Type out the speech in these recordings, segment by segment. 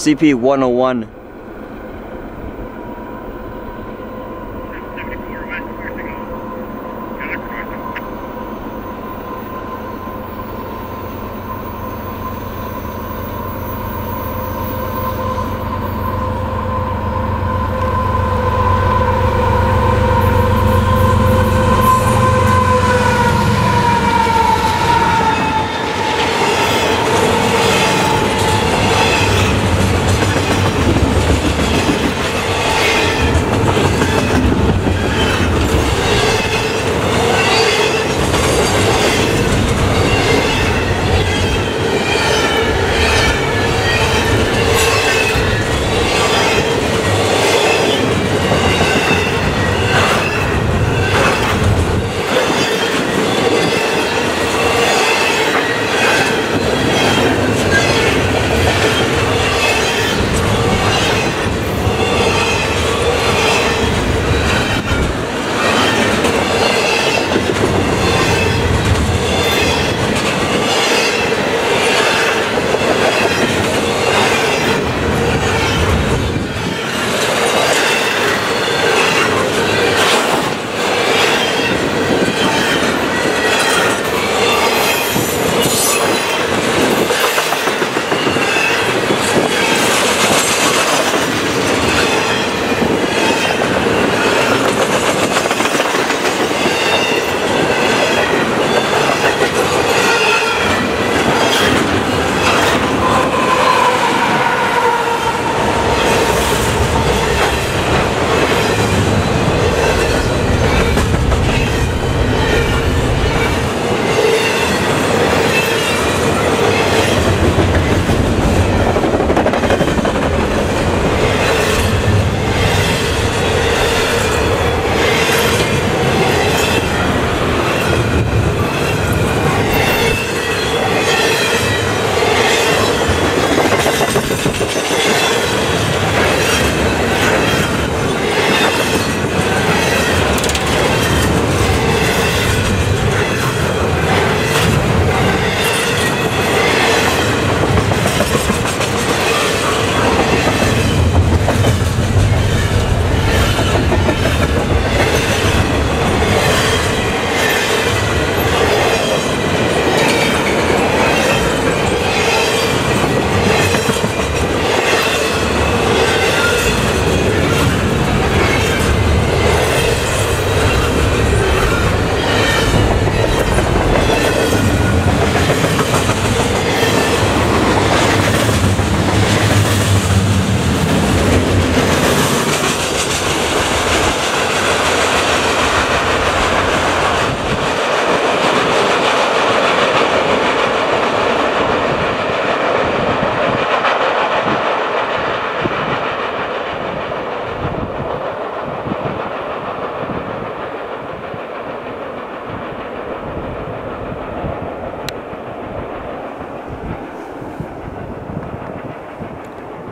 CP101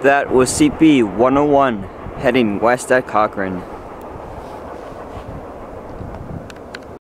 That was CP 101 heading west at Cochrane.